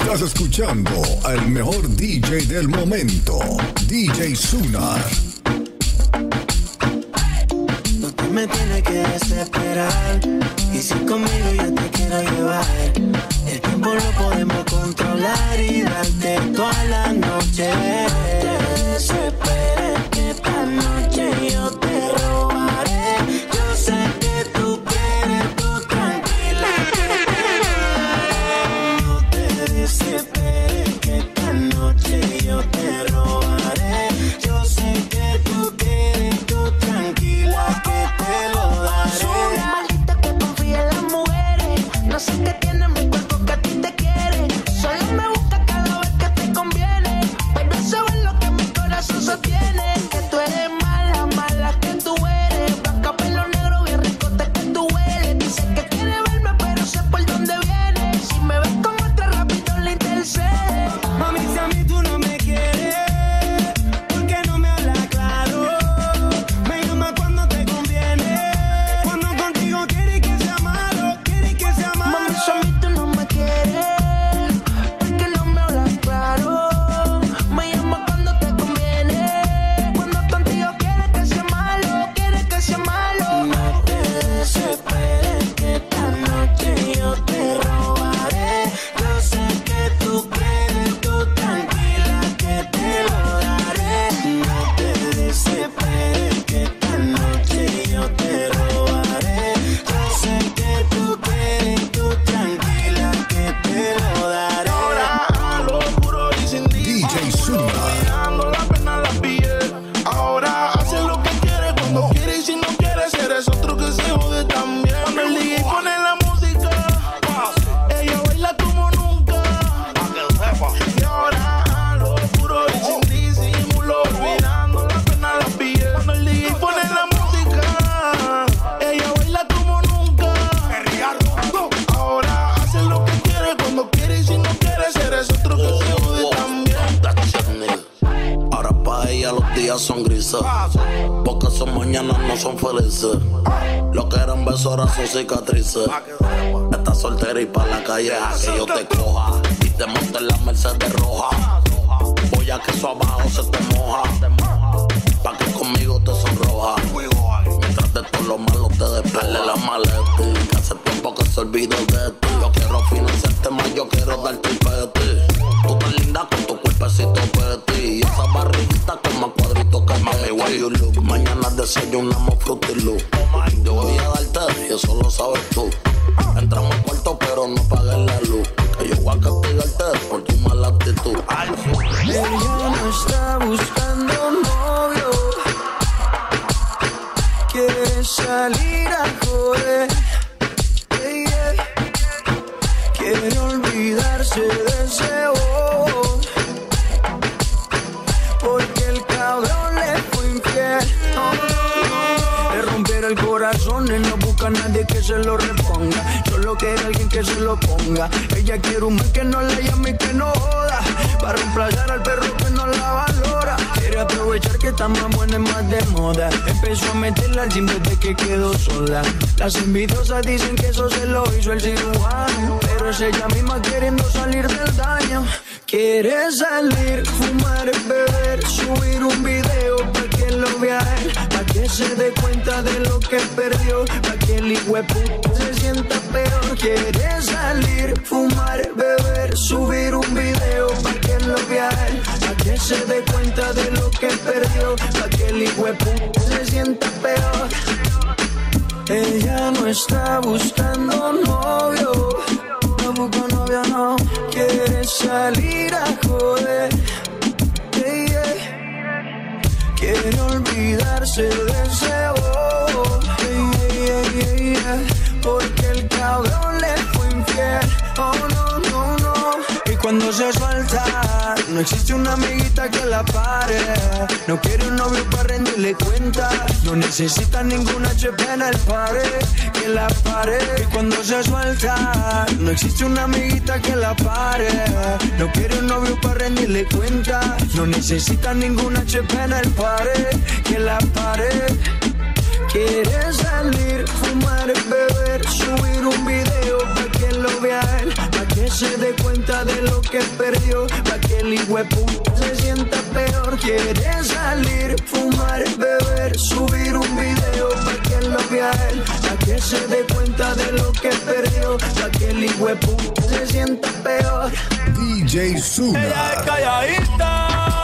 Estás escuchando al mejor DJ del momento, DJ Sunar. No te me tienes que desesperar. Y si conmigo yo te quiero llevar, el tiempo lo podemos controlar y darte toda días son grises. Porque son mañanas no son felices. Lo que eran besos ahora son cicatrices. Estás soltera y para la calle a que yo te coja. Y te monte en la Mercedes roja. Voy a que eso abajo se te moja. Pa' que conmigo te sonroja. Mientras de todo lo malo te despele la maleta. Hace tiempo que se olvidó de ti. Yo quiero financiarte más, yo quiero darte el peti. Tú tan linda con tu cuerpecito look. Mañana desayunamos fruity loop. Yo voy a darte y eso lo sabes tú. Entramos al cuarto pero no pagues la luz. Que yo voy a castigarte por tu Le rompiera el corazón y no busca a nadie que se lo reponga. Solo quiere alguien que se lo ponga. Ella quiere un man que no la llame y que no joda. Para reemplazar al perro que no la valora. Quiere aprovechar que está más buena más de moda. Empezó a meterla al gym desde que quedó sola. Las envidiosas dicen que eso se lo hizo el cirujano. Pero es ella misma queriendo salir del daño. Quiere salir, fumar, beber, subir un video que lo vea él, para que se dé cuenta de lo que perdió, para que el hijueputa se sienta peor. Quiere salir, fumar, beber, subir un video para que lo vea él, para que se dé cuenta de lo que perdió, para que el hijueputa se sienta peor. Ella no está buscando novio, no busca novio, no quiere salir a joder. Ey. Quiere olvidarse de ese no existe una amiguita que la pare. No quiere un novio para rendirle cuenta. No necesita ninguna HP en el pared que la pare. Cuando se suelta, no existe una amiguita que la pare. No quiere un novio para rendirle cuenta. No necesita ninguna HP en el pared que la pare. Quiere salir, fumar, beber, subir un video se dé cuenta de lo que perdió, pa' que el puta se sienta peor. Quiere salir, fumar, beber, subir un video pa' que lo vea él, pa' que se dé cuenta de lo que perdió, pa' que el puta se sienta peor. DJ Zuna. Ella es calladita,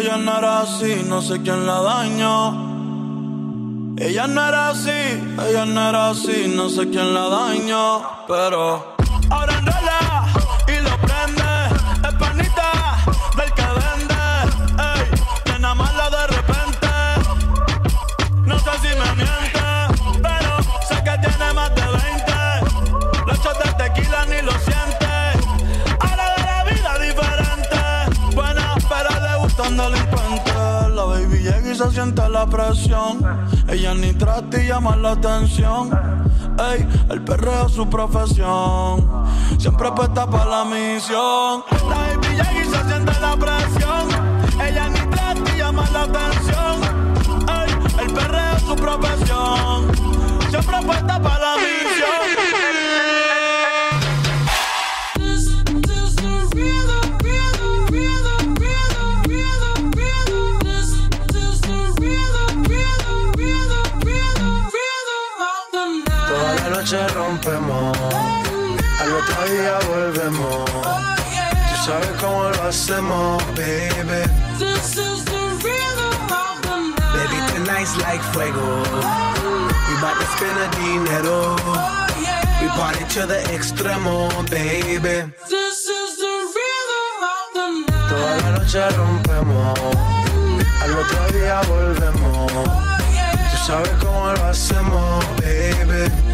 ella no era así, no sé quién la dañó. Ella no era así, ella no era así, no sé quién la dañó, pero siente la presión. Ella ni trata y llama la atención. Ey, el perreo es su profesión. Siempre apuesta para la misión. La baby y se siente la presión. Noche rompemos, al otro día volvemos. Tú sabes cómo lo hacemos, baby. Baby, tonight's like fuego. We bout to spend a dinero. We party to the extremo, baby. This is the rhythm of the night. Toda la noche rompemos, al otro día volvemos. Tú sabes cómo lo hacemos, baby.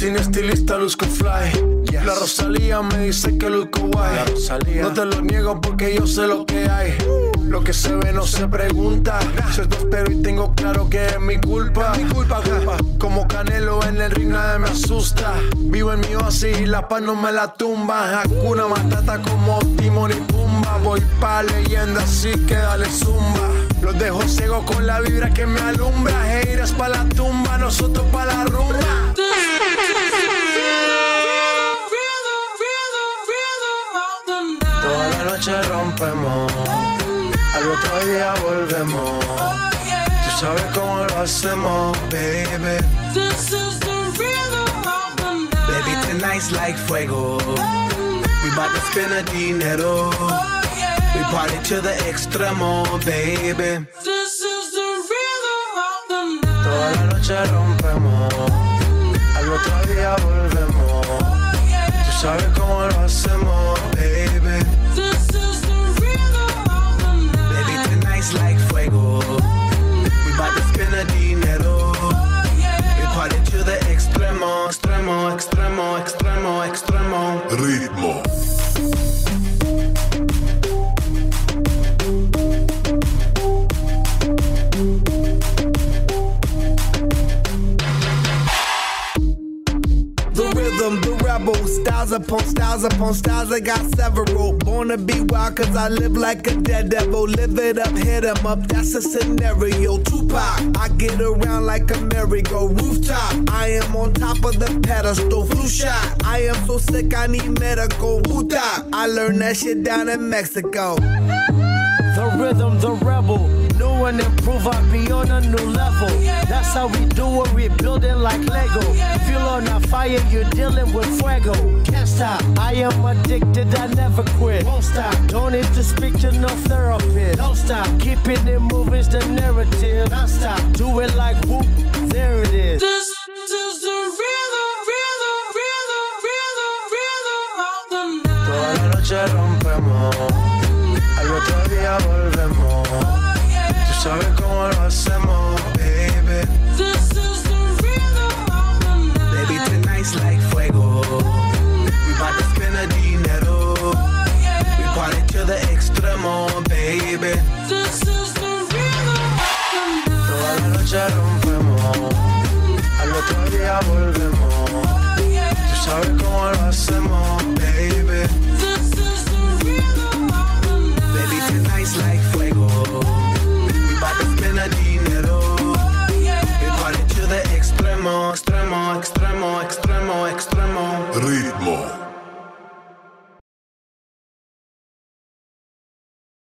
Sin estilista luzco fly. La Rosalía me dice que luzco guay. No te lo niego porque yo sé lo que hay. Lo que se ve no se pregunta. Soy pero y tengo claro que es mi culpa. Mi culpa, Como Canelo en el ring nadie me asusta. Vivo en mi oasis y la paz no me la tumba. Hakuna Matata como Timon y Pumba. Voy pa' leyenda así que dale zumba. Los dejo ciego con la vibra que me alumbra. Heiras pa' la tumba, nosotros pa' la rumba. Noche rompemos, al otro día volvemos. Tú sabes cómo lo hacemos, baby. Baby, tonight's like fuego. We bout to spend a dinero. We party to the extremo, baby. This is the rhythm of the night. Toda la noche rompemos, al otro día volvemos. Oh, Tú sabes cómo lo hacemos, styles upon styles upon styles. I got several. Born to be wild, cause I live like a dead devil. Live it up, hit 'em up, that's a scenario. Tupac, I get around like a merry-go rooftop. I am on top of the pedestal, flu shot. I am so sick, I need medical. Puta, I learned that shit down in Mexico. The rhythm, the rebel and improve and be on a new level. That's how we do it, we building like Lego. Feel on a fire, you're dealing with fuego. Can't stop, I am addicted, I never quit. Won't stop, don't need to speak to no therapist. Don't stop, keeping it moving's the narrative. Don't stop, do it like whoop, there it is. This is the rhythm, rhythm, rhythm, rhythm, rhythm the night. Rompemos, al otro día volvemos. Cómo lo hacemos, baby. This is the rhythm of the night. Baby, tonight's like fuego. We bout to spend a dinero. We party to the extremo, baby. This is the rhythm of the night. Toda la noche rompemos. Al otro día volvemos. Oh, Tú sabes cómo lo hacemos, baby.